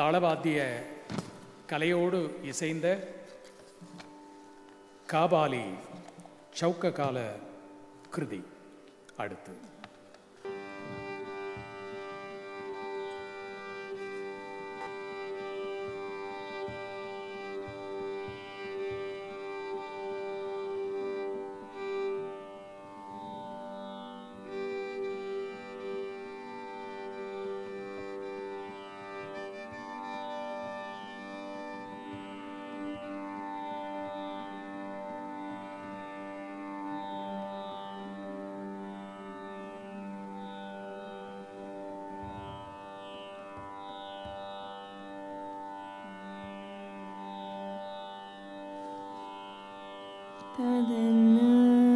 தாளவாத்திய கலையோடு இசைந்த காபாலி சௌக்ககால கிருதி அடுத்து. and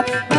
Obrigada.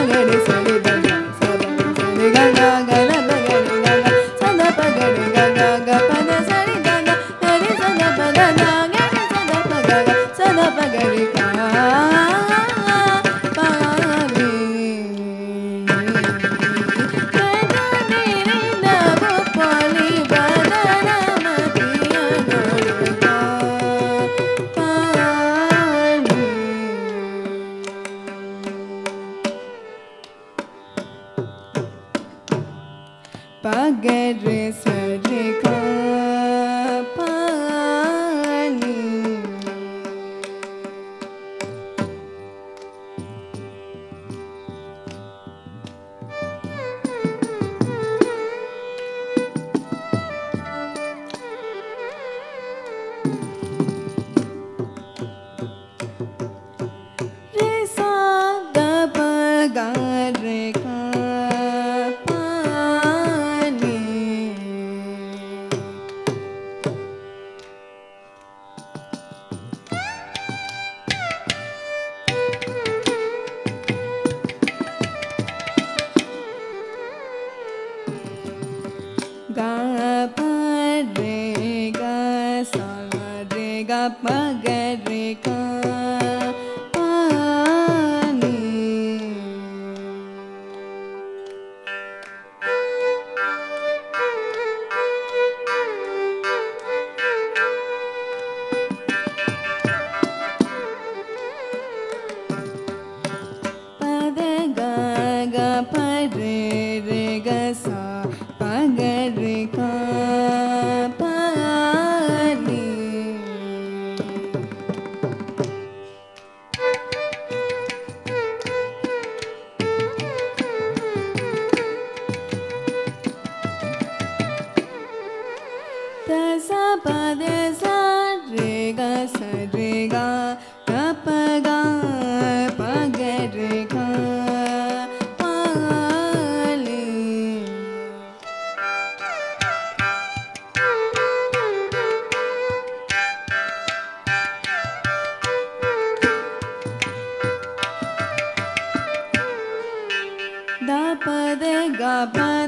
bye.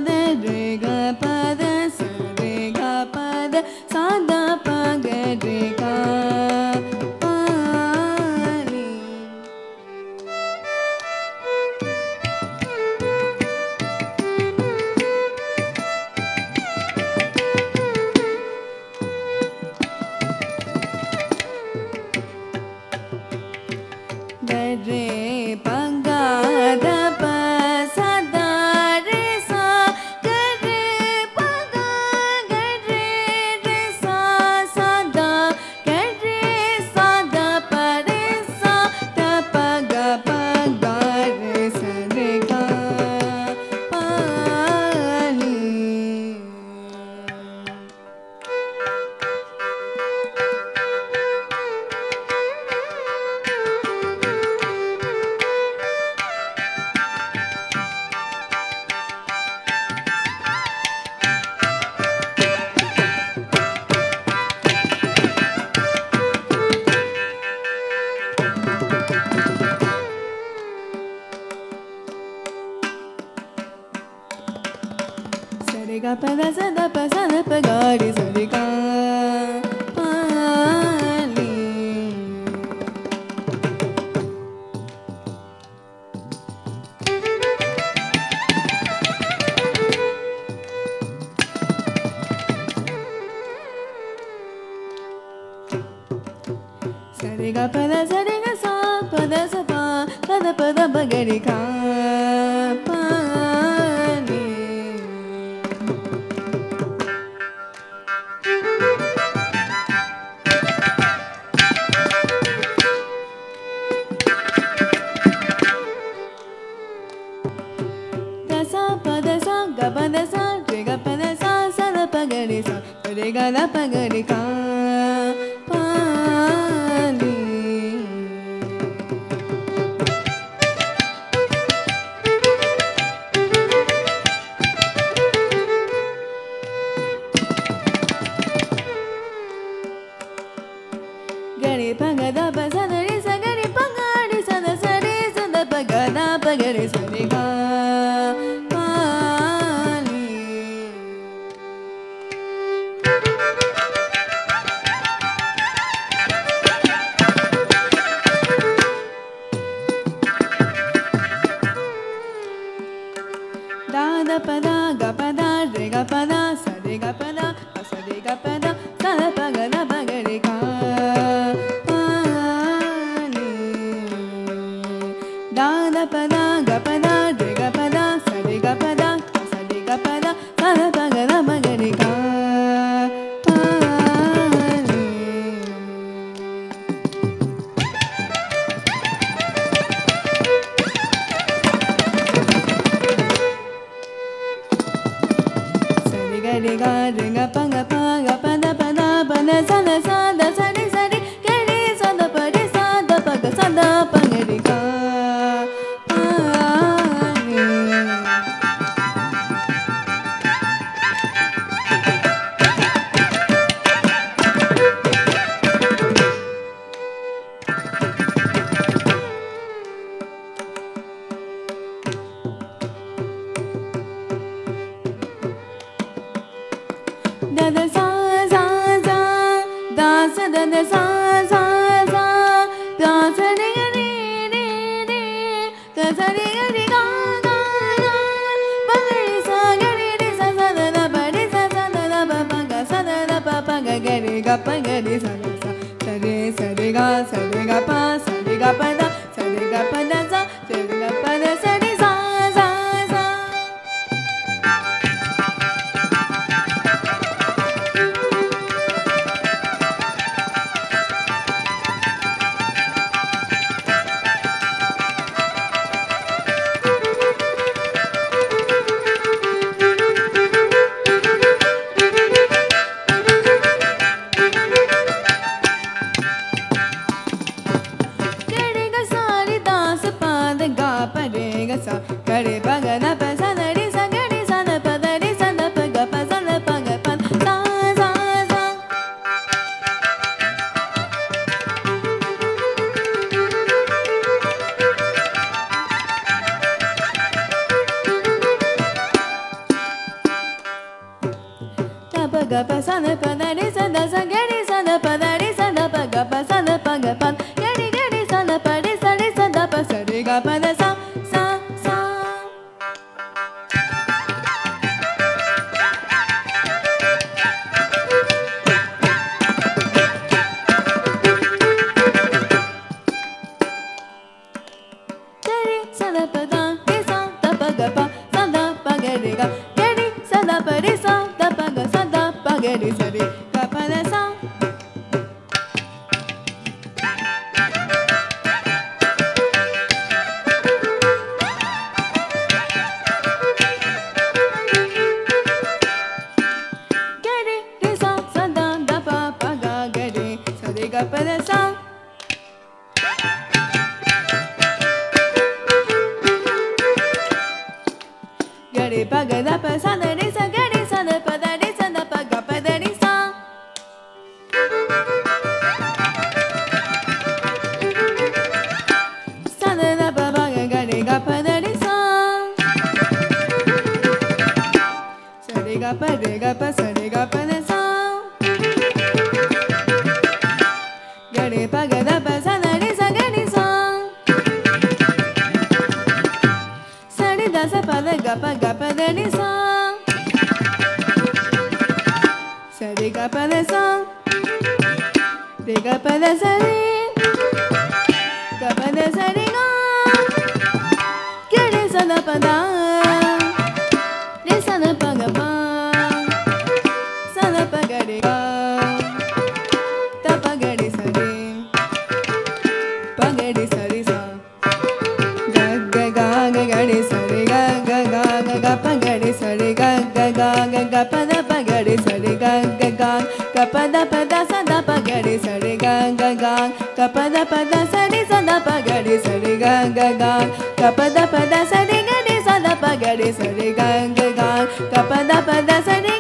சரிகா பத சரிக சா பத சபா பத பத பகரிகா Pagani sa, Pagani sa, Pagani sa, pa ga pa sa na pa da re sa da sa ga re sa da pa da re sa da pa ga pa sa na pa ga pa ga re ga re sa na pa re sa re sa da pa sa re ga pa da sa paga y da pesada ಪದ ಪದ ಸದಾ ಪಗಡೆ ಸಡೆ ಗಂಗ ಕಪದ ಪದ ಸರಿ ಸದಾ ಪಗಡೆ ಸಡೆ ಗಂಗ ಕಪದ ಪದ ಸರಿ ಗಡೆ ಸದಾ ಪಗಡೆ ಸಡೆ Ganga da that's da sa